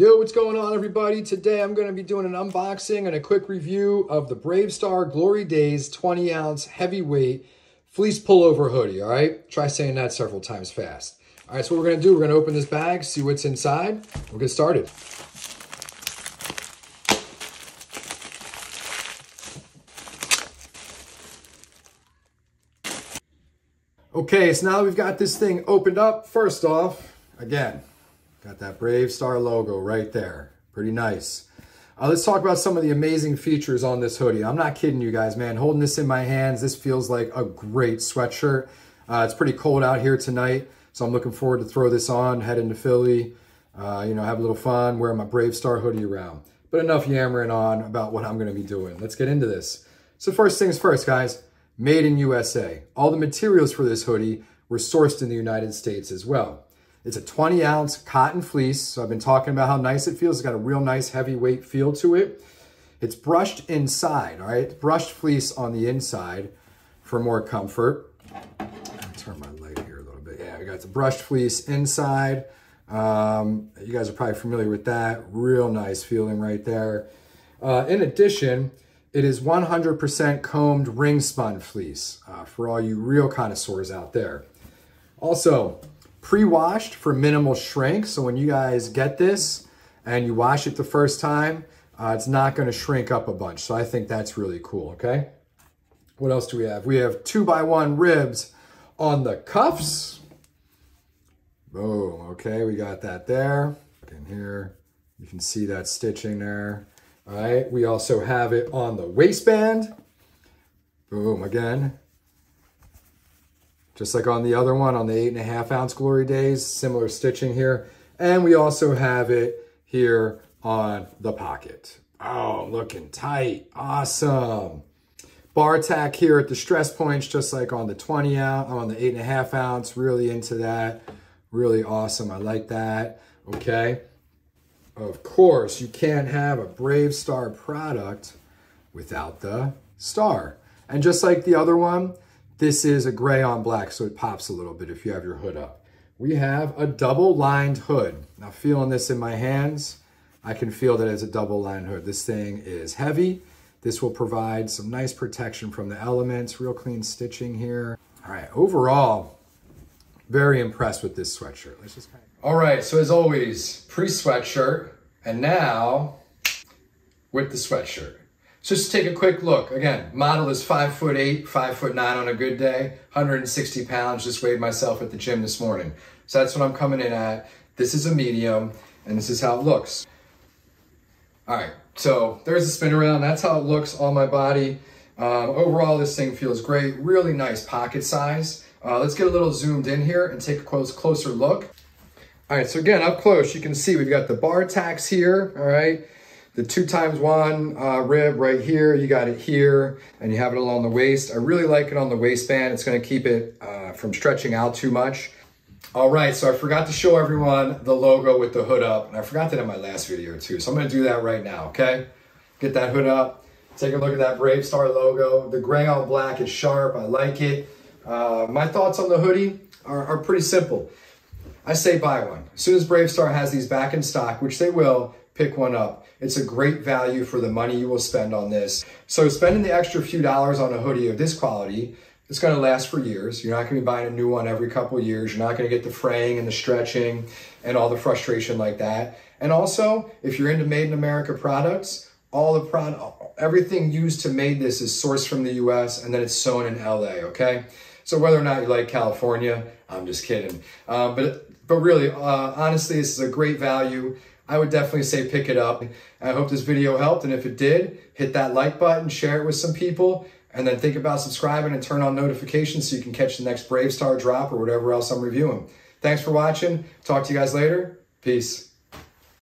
Yo, what's going on everybody? Today I'm going to be doing an unboxing and a quick review of the Brave Star Glory Days 20 ounce heavyweight fleece pullover hoodie, all right? Try saying that several times fast. All right, so what we're going to do, we're going to open this bag, see what's inside. We'll get started. Okay, so now we've got this thing opened up. First off, again, got that Brave Star logo right there. Pretty nice. Uh, let's talk about some of the amazing features on this hoodie. I'm not kidding you guys, man. Holding this in my hands, this feels like a great sweatshirt. Uh, it's pretty cold out here tonight, so I'm looking forward to throw this on, head into Philly, uh, you know, have a little fun, wear my Brave Star hoodie around. But enough yammering on about what I'm going to be doing. Let's get into this. So first things first, guys made in USA. All the materials for this hoodie were sourced in the United States as well. It's a 20 ounce cotton fleece. So I've been talking about how nice it feels. It's got a real nice heavyweight feel to it. It's brushed inside, all right? Brushed fleece on the inside for more comfort. turn my light here a little bit. Yeah, we got the brushed fleece inside. Um, you guys are probably familiar with that. Real nice feeling right there. Uh, in addition, it is 100% combed ring spun fleece uh, for all you real connoisseurs out there. Also, pre-washed for minimal shrink. So when you guys get this and you wash it the first time, uh, it's not going to shrink up a bunch. So I think that's really cool, okay? What else do we have? We have two by one ribs on the cuffs. Boom, okay, we got that there. In here, you can see that stitching there. All right, we also have it on the waistband. Boom, again. Just like on the other one, on the eight and a half ounce Glory Days, similar stitching here. And we also have it here on the pocket. Oh, looking tight, awesome. Bar tack here at the stress points, just like on the 20 ounce, on the eight and a half ounce, really into that. Really awesome, I like that, okay. Of course, you can't have a Brave Star product without the star. And just like the other one, this is a gray on black, so it pops a little bit if you have your hood up. We have a double lined hood. Now feeling this in my hands, I can feel that it's a double lined hood. This thing is heavy. This will provide some nice protection from the elements, real clean stitching here. All right, overall, very impressed with this sweatshirt. Kind of all right, so as always, pre-sweatshirt, and now with the sweatshirt. So just take a quick look. Again, model is five foot eight, five foot nine on a good day, 160 pounds, just weighed myself at the gym this morning. So that's what I'm coming in at. This is a medium, and this is how it looks. All right, so there's a spin around. That's how it looks on my body. Um, overall, this thing feels great. Really nice pocket size. Uh, let's get a little zoomed in here and take a close, closer look. All right, so again, up close, you can see we've got the bar tacks here, all right? The two times one uh, rib right here, you got it here, and you have it along the waist. I really like it on the waistband. It's gonna keep it uh, from stretching out too much. All right, so I forgot to show everyone the logo with the hood up, and I forgot that in my last video too, so I'm gonna do that right now, okay? Get that hood up, take a look at that Brave Star logo. The gray on black is sharp, I like it. Uh, my thoughts on the hoodie are, are pretty simple. I say buy one. As soon as Brave Star has these back in stock, which they will, pick one up. It's a great value for the money you will spend on this. So spending the extra few dollars on a hoodie of this quality, it's going to last for years. You're not going to be buying a new one every couple years. You're not going to get the fraying and the stretching and all the frustration like that. And also, if you're into made in America products, all the product, everything used to made this is sourced from the US and then it's sewn in LA, okay? So whether or not you like California, I'm just kidding. Um, but but really, uh, honestly, this is a great value. I would definitely say pick it up. I hope this video helped, and if it did, hit that like button, share it with some people, and then think about subscribing and turn on notifications so you can catch the next Brave Star drop or whatever else I'm reviewing. Thanks for watching. Talk to you guys later. Peace.